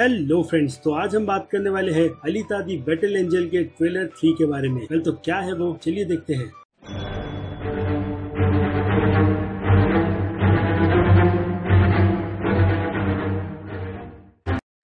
Hello friends तो आज हम बात करने वाले हैं अलीता दी बैटल एंजल के ट्रेलर थ्री के बारे में। कल तो क्या है वो? चलिए देखते हैं।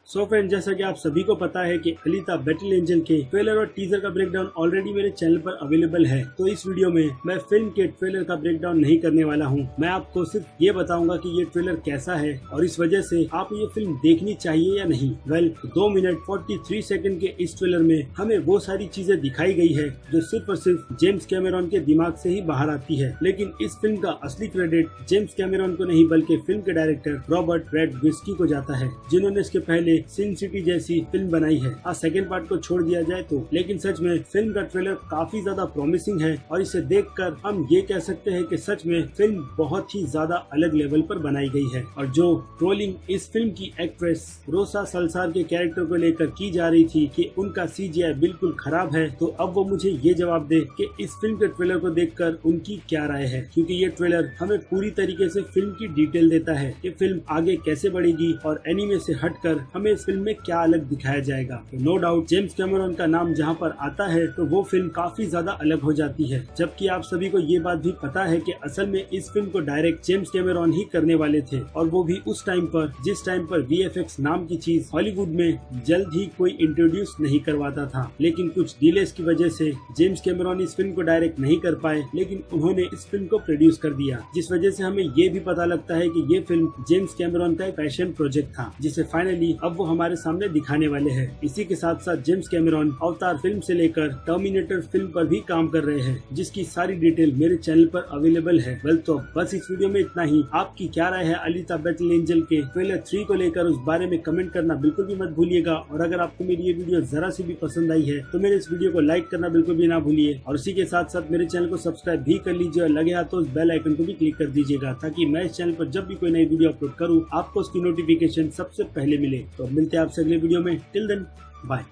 सो so फ्रेंड जैसा कि आप सभी को पता है कि अलीता बैटल एंजल के ट्रेलर और टीजर का ब्रेकडाउन ऑलरेडी मेरे चैनल पर अवेलेबल है। तो इस वीडियो में मैं फ़िल्म के ट्रेलर का ब्रेकडाउन नहीं करने वाला हूँ। मैं आपको सिर्फ़ ये बताऊँगा कि ये ट्रेलर कैसा है और इस वजह से आप ये फ़िल्म देखनी चाहिए या नहीं। वेल well, दो मिनट फोर्टी थ्री सेकेंड के इस ट्रेलर में हमें वो सारी चीज़ें दिखाई गई है जो सिर्फ़ और सिर्फ़ जेम्स कैमेरॉन के दिमाग से ही बाहर आती है। लेकिन इस फ़िल्म का असली क्रेडिट जेम्स कैमेरॉन को नहीं बल्कि फ़िल्म के डायरेक्टर रॉबर्ट रेड विस्की को जाता है जिन्होंने इसके पहले सिन सिटी जैसी फ़िल्म बनाई है। आज सेकेंड पार्ट को छोड़ दिया जाए तो। लेकिन सच में फ़िल्म का ट्रेलर काफ़ी ज़्यादा प्रोमिसिंग है और इसे देखकर हम ये कह सकते हैं की सच में फ़िल्म बहुत ही ज़्यादा अलग लेवल पर बनाई गई है। और जो ट्रोलिंग इस फ़िल्म की एक्ट्रेस रोसा सलसार के कैरेक्टर को लेकर की जा रही थी कि उनका सीजीआई बिल्कुल खराब है तो अब वो मुझे ये जवाब दे कि इस फ़िल्म के ट्रेलर को देखकर उनकी क्या राय है? क्योंकि ये ट्रेलर हमें पूरी तरीके से फ़िल्म की डिटेल देता है कि फ़िल्म आगे कैसे बढ़ेगी और एनिमे से हटकर हमें इस फ़िल्म में क्या अलग दिखाया जाएगा? तो नो डाउट जेम्स कैमरॉन का नाम जहाँ पर आता है तो वो फ़िल्म काफ़ी ज़्यादा अलग हो जाती है। जबकि आप सभी को ये बात भी पता है की असल में इस फ़िल्म को डायरेक्ट जेम्स कैमरॉन ही करने वाले थे, और वो भी उस टाइम पर, जिस टाइम पर वीएफएक्स नाम की चीज़ हॉलीवुड में जल्द ही कोई इंट्रोड्यूस नहीं करवाता था। लेकिन कुछ डिलेस की वजह से जेम्स कैमरॉन इस फ़िल्म को डायरेक्ट नहीं कर पाए, लेकिन उन्होंने इस फ़िल्म को प्रोड्यूस कर दिया। जिस वजह से हमें ये भी पता लगता है कि ये फ़िल्म जेम्स कैमरॉन का एक पैशन प्रोजेक्ट था, जिसे फाइनली अब वो हमारे सामने दिखाने वाले हैं। इसी के साथ साथ जेम्स कैमेरॉन अवतार फ़िल्म से लेकर टर्मिनेटर फ़िल्म पर भी काम कर रहे हैं, जिसकी सारी डिटेल मेरे चैनल पर अवेलेबल है। वेल तो बस इस वीडियो में इतना ही। आपकी क्या राय है अलीता बैटल एंजल के ट्रेलर थ्री को लेकर, उस बारे में कमेंट करना बिल्कुल भी मत भूलिएगा। और अगर आपको मेरी ये वीडियो जरा सी भी पसंद आई है तो मेरे इस वीडियो को लाइक करना बिल्कुल भी ना भूलिए। और इसी के साथ साथ मेरे चैनल को सब्सक्राइब भी कर लीजिए और लगे हाथ उस बेल आइकन को भी क्लिक कर दीजिएगा, ताकि मैं इस चैनल पर जब भी कोई नई वीडियो अपलोड करूँ, आपको उसकी नोटिफिकेशन सबसे पहले मिले। तो तो अब मिलते हैं आपसे अगले वीडियो में। Till then bye